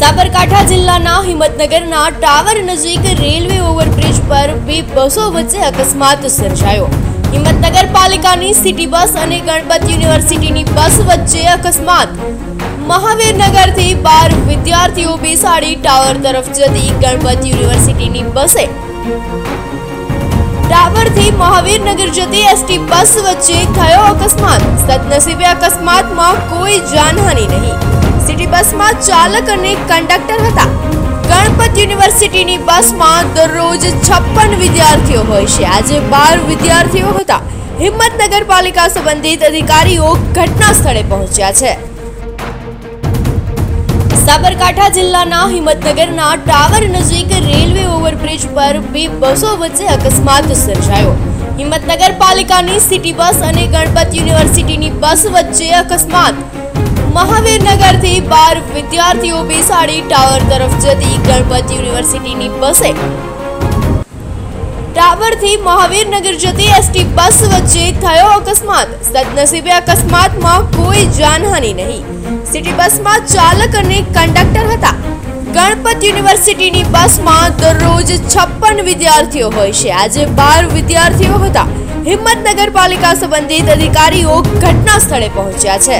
સાબરકાંઠા જિલ્લાના હિંમતનગરના ટાવર નજીક રેલવે ઓવરબ્રિજ પર બે બસો વચ્ચે અકસ્માત સર્જાયો. હિંમતનગર પાલિકાની સિટી બસ અને ગણપત યુનિવર્સિટીની બસ વચ્ચે અકસ્માત. મહાવીરનગરથી બાર વિદ્યાર્થીઓ બેસાડી ટાવર તરફ જતી ગણપત યુનિવર્સિટીની બસે ટાવરથી મહાવીરનગર જતી એસટી બસ વચ્ચે થયો અકસ્માત. સદનસીબે અકસ્માતમાં કોઈ જાનહાનિ નહીં. સિટી બસમાં ચાલક અને કંડક્ટર હતા. ગણપત યુનિવર્સિટીની બસમાં દરરોજ છપ્પન વિદ્યાર્થીઓ હોય છે. આજે બાર વિદ્યાર્થીઓ હતા. હિંમત નગરપાલિકા સંબંધિત અધિકારીઓ ઘટના સ્થળે પહોંચ્યા છે. સાબરકાંઠા જિલ્લાના હિંમતનગરના ટાવર નજીક રેલવે ઓવરબ્રિજ પર બે બસો વચ્ચે અકસ્માત સર્જાયો. હિંમતનગર પાલિકાની સિટી બસ અને ગણપત યુનિવર્સિટીની બસ વચ્ચે અકસ્માત. મહાવીરનગરથી બાર વિદ્યાર્થીઓ બેસાડી ટાવર તરફ જતી ગણપત યુનિવર્સિટીની બસે. ટાવરથી મહાવીરનગર જતી એસટી બસ વચ્ચે થયો અકસ્માત. સદનસીબે અકસ્માતમાં કોઈ જાનહાનિ નહીં. સિટી બસમાં ચાલક અને કંડક્ટર હતા. ગણપત યુનિવર્સિટીની બસમાં દરરોજ છપ્પન વિદ્યાર્થીઓ હોય છે. આજે બાર વિદ્યાર્થીઓ હતા. હિંમત નગરપાલિકા સંબંધિત અધિકારીઓ ઘટના સ્થળે પહોંચ્યા છે.